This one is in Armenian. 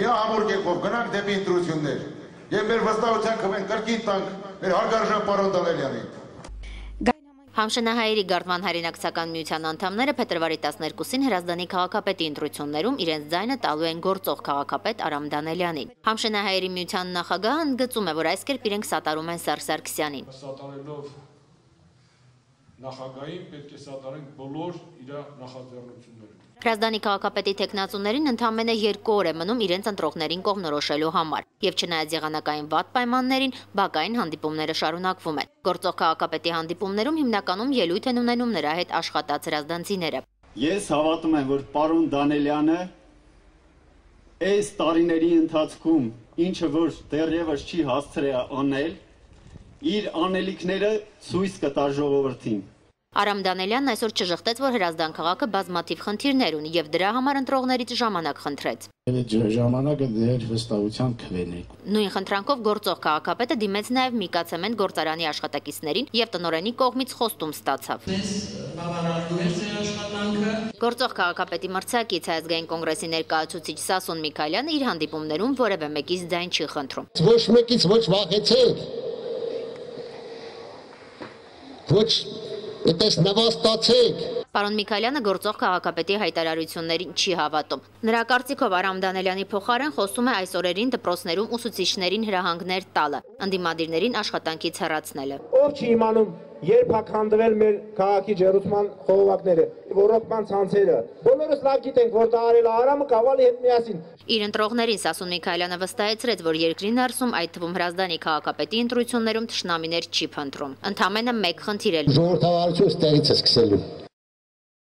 Միահամուր կերպով գնանք դեպի ընտրություններ եւ մեր վստահության կվեն կրկին տանք մեր հարգարժան պարոն Դալելյանին։ Համշնահայերի գարդման հայրենակցական միության անդամները փետրվարի 12-ին Հրազդանի քաղաքապետի ընտրություններում իրենց ձայնը տալու են գործող քաղաքապետ Արամ Դանելյանին։ Համշնահայերի միության նախագահը ընդգծում է, որ այս կերպ իրենք սատարում են Սարգ Սարգսյանին։ Սատարելով նախագահին պետք է սատարենք բոլոր իր նախաձեռնությունները։ Հրազդանի քաղաքապետի տեխնացուներին ընդամենը երկու օր է մնում իրենց ընտրողներին կողմնորոշելու համար, եւ չնայած եղանակային վատ պայմաններին, բակային հանդիպումները շարունակվում են։ Գործող քաղաքապետի հանդիպումներում հիմնականում ելույթ են ունենում նրա հետ աշխատած հրազդանցիները։ Ես հավատում եմ, որ պարոն Դանելյանը այս տարիների ընթացքում ինչը որ դեռևս չի հասցրել անել, իր անելիքները ցույց կտա ժողովրդին։ Արամ Դանելյանն այսօր չժխտեց, որ Հրազդան քաղաքը բազմաթիվ խնդիրներ ունի եւ դրա համար ընտրողներից ժամանակ խնդրեց։ ժամանակը դեր վստահության քվենեք։ Նույն խնդրանքով գործող քաղաքապետը դիմեց նաեւ Միկացեմենտ գործարանի աշխատակիցներին եւ տնորենի կողմից խոստում ստացավ։ Մեզ բավարարում էր ձեր աշխատանքը։ Գործող քաղաքապետի մրցակից հայազգային կոնգրեսի ներկայացուցիչ Սասուն Միքայելյանը իր հանդիպումներում որևէ մեկից ձայն չի խնդրում։ Ոչ մեկից ոչ վախեցեք։ Ոչ Այդպես նվաստացեք։ Պարոն Միքայելյանը գործող քաղաքապետի հայտարարություններին չի հավատում։ Նրա կարծիքով Արամ Դանելյանի փոխարեն խոսում է այս օրերին դպրոցներում ուսուցիչներին հրահանգներ տալը, ընդդիմադիրներին աշխատանքից հեռացնելը։ Ով չի իմանում երբ հա քանդվել մեր քաղաքի ջերուցման խողովակները, ռոռոկման ցանցերը։ Բոլորս լավ գիտենք, որ դա արել է Արամը Կավալի հետ միասին։ Իր ընտրողներին Սասուն Միքայելյանը վստահեցրեց, որ երկրի ներսում, այդ թվում Հրազդանի քաղաքապետի ընտրություններում ճշնամիներ չի փնտրում։ Ընդամենը մեկ խնդիր է։ Ժողովրդավարություն ստեղից է սկսելու։